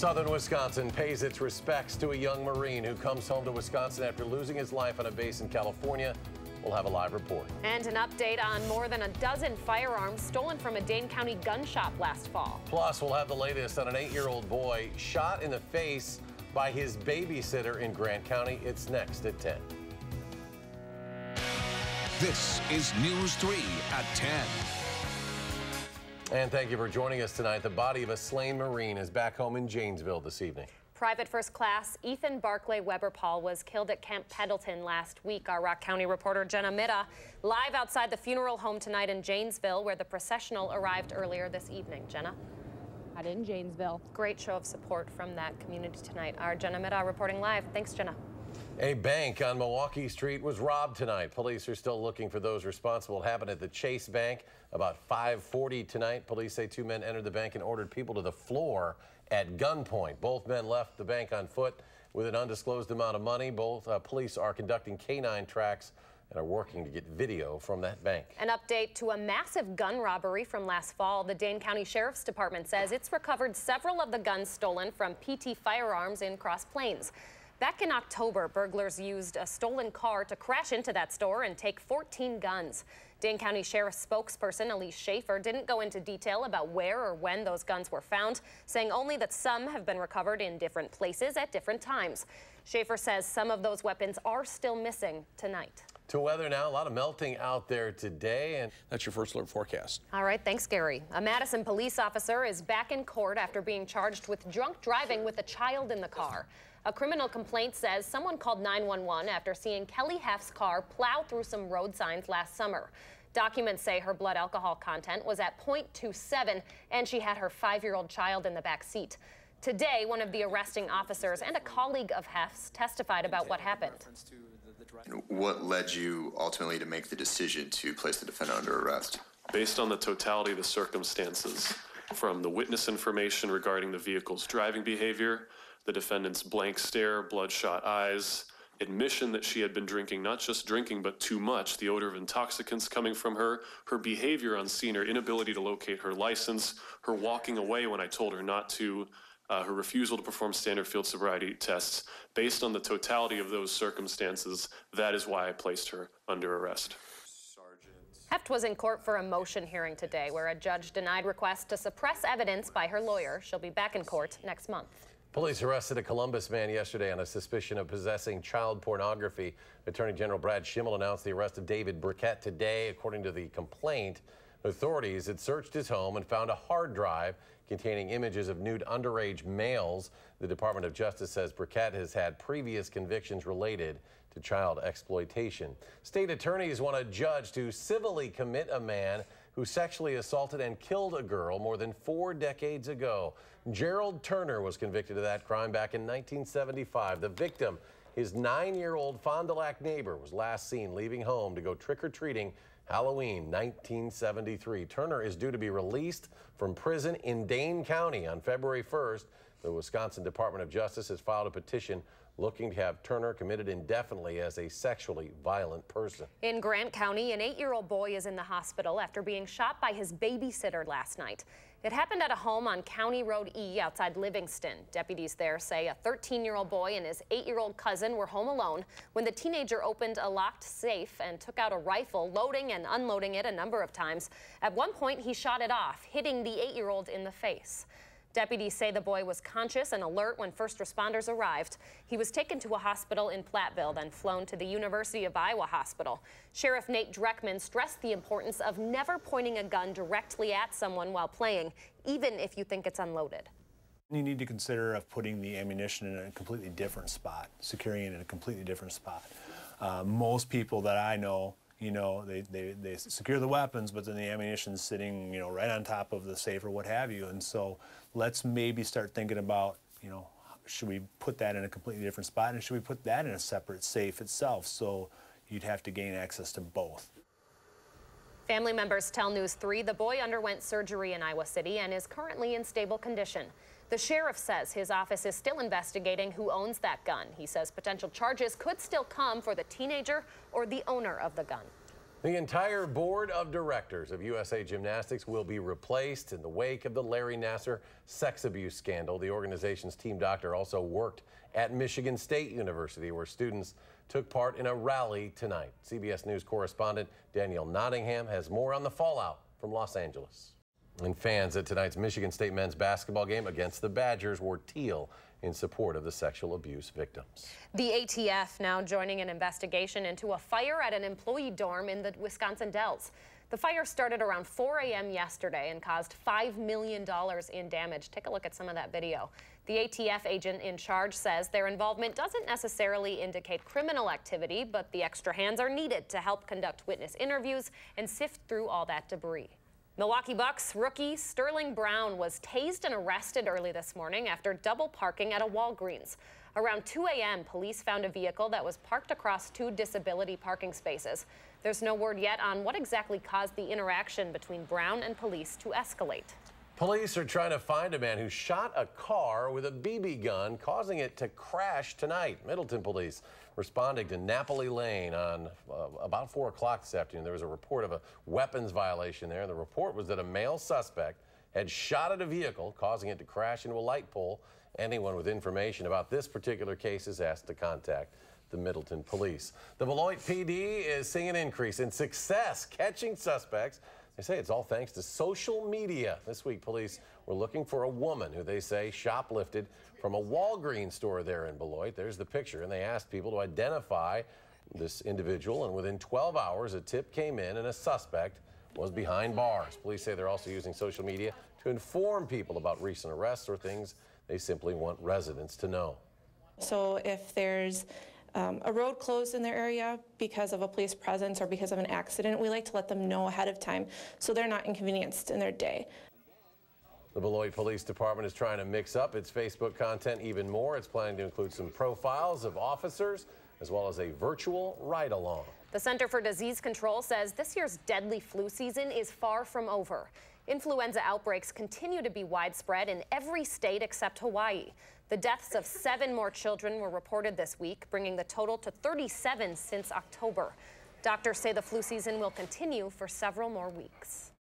Southern Wisconsin pays its respects to a young Marine who comes home to Wisconsin after losing his life on a base in California. We'll have a live report. And an update on more than a dozen firearms stolen from a Dane County gun shop last fall. Plus, we'll have the latest on an eight year old boy shot in the face by his babysitter in Grant County. It's next at 10. This is News 3 at 10. And thank you for joining us tonight. The body of a slain Marine is back home in Janesville this evening. Private First Class Ethan Barclay Weber Paul was killed at Camp Pendleton last week. Our Rock County reporter Jenna Mitta live outside the funeral home tonight in Janesville, where the processional arrived earlier this evening. Jenna? In Janesville. Great show of support from that community tonight. Our Jenna Mitta reporting live. Thanks, Jenna. A bank on Milwaukee Street was robbed tonight. Police are still looking for those responsible. It happened at the Chase Bank about 5:40 tonight. Police say two men entered the bank and ordered people to the floor at gunpoint. Both men left the bank on foot with an undisclosed amount of money. Both uh, police are conducting canine tracks and are working to get video from that bank. An update to a massive gun robbery from last fall. The Dane County Sheriff's Department says it's recovered several of the guns stolen from PT Firearms in Cross Plains. Back in October, burglars used a stolen car to crash into that store and take 14 guns. Dane County Sheriff's spokesperson Elise Schaefer didn't go into detail about where or when those guns were found, saying only that some have been recovered in different places at different times. Schaefer says some of those weapons are still missing tonight. To weather now, a lot of melting out there today. and That's your first alert forecast. All right, thanks, Gary. A Madison police officer is back in court after being charged with drunk driving with a child in the car. A criminal complaint says someone called 911 after seeing Kelly Heft's car plow through some road signs last summer. Documents say her blood alcohol content was at 0.27 and she had her five year old child in the back seat. Today, one of the arresting officers and a colleague of Heft's testified about what happened. What led you ultimately to make the decision to place the defendant under arrest? Based on the totality of the circumstances, from the witness information regarding the vehicle's driving behavior, the defendant's blank stare, bloodshot eyes, admission that she had been drinking not just drinking but too much, the odor of intoxicants coming from her, her behavior on scene, her inability to locate her license, her walking away when I told her not to, uh, her refusal to perform standard field sobriety tests. Based on the totality of those circumstances, that is why I placed her under arrest. Heft was in court for a motion hearing today where a judge denied requests to suppress evidence by her lawyer. She'll be back in court next month. Police arrested a Columbus man yesterday on a suspicion of possessing child pornography. Attorney General Brad Schimel announced the arrest of David Burkett today. According to the complaint, authorities had searched his home and found a hard drive containing images of nude underage males. The Department of Justice says Burkett has had previous convictions related to child exploitation. State attorneys want a judge to civilly commit a man who sexually assaulted and killed a girl more than four decades ago. Gerald Turner was convicted of that crime back in 1975. The victim, his nine year old Fond du Lac neighbor, was last seen leaving home to go trick or treating Halloween 1973. Turner is due to be released from prison in Dane County on February 1st. The Wisconsin Department of Justice has filed a petition looking to have Turner committed indefinitely as a sexually violent person. In Grant County, an eight year old boy is in the hospital after being shot by his babysitter last night. It happened at a home on County Road E outside Livingston. Deputies there say a 13 year old boy and his eight year old cousin were home alone when the teenager opened a locked safe and took out a rifle, loading and unloading it a number of times. At one point, he shot it off, hitting the eight year old in the face. Deputies say the boy was conscious and alert when first responders arrived. He was taken to a hospital in Platteville, then flown to the University of Iowa Hospital. Sheriff Nate Dreckman stressed the importance of never pointing a gun directly at someone while playing, even if you think it's unloaded. You need to consider of putting the ammunition in a completely different spot, securing it in a completely different spot. Uh, most people that I know you know, they, they, they secure the weapons, but then the ammunition's sitting, you know, right on top of the safe or what have you. And so let's maybe start thinking about, you know, should we put that in a completely different spot and should we put that in a separate safe itself so you'd have to gain access to both. Family members tell News 3 the boy underwent surgery in Iowa City and is currently in stable condition. The sheriff says his office is still investigating who owns that gun. He says potential charges could still come for the teenager or the owner of the gun. The entire board of directors of USA Gymnastics will be replaced in the wake of the Larry Nassar sex abuse scandal. The organization's team doctor also worked at Michigan State University, where students took part in a rally tonight. CBS News correspondent Danielle Nottingham has more on the fallout from Los Angeles. And fans at tonight's Michigan State men's basketball game against the Badgers wore teal in support of the sexual abuse victims. The ATF now joining an investigation into a fire at an employee dorm in the Wisconsin Dells. The fire started around 4 a.m. yesterday and caused $5 million in damage. Take a look at some of that video. The ATF agent in charge says their involvement doesn't necessarily indicate criminal activity, but the extra hands are needed to help conduct witness interviews and sift through all that debris. Milwaukee Bucks rookie Sterling Brown was tased and arrested early this morning after double parking at a Walgreens. Around 2 a.m., police found a vehicle that was parked across two disability parking spaces. There's no word yet on what exactly caused the interaction between Brown and police to escalate. Police are trying to find a man who shot a car with a BB gun, causing it to crash tonight. Middleton police responding to Napoli Lane on uh, about 4 o'clock this afternoon. There was a report of a weapons violation there. The report was that a male suspect had shot at a vehicle, causing it to crash into a light pole. Anyone with information about this particular case is asked to contact the Middleton police. The Beloit PD is seeing an increase in success catching suspects they say it's all thanks to social media. This week, police were looking for a woman who they say shoplifted from a Walgreens store there in Beloit. There's the picture, and they asked people to identify this individual, and within 12 hours, a tip came in and a suspect was behind bars. Police say they're also using social media to inform people about recent arrests or things they simply want residents to know. So if there's um, a road closed in their area because of a police presence or because of an accident, we like to let them know ahead of time so they're not inconvenienced in their day. The Beloit Police Department is trying to mix up its Facebook content even more. It's planning to include some profiles of officers as well as a virtual ride along. The Center for Disease Control says this year's deadly flu season is far from over. Influenza outbreaks continue to be widespread in every state except Hawaii. The deaths of seven more children were reported this week, bringing the total to 37 since October. Doctors say the flu season will continue for several more weeks.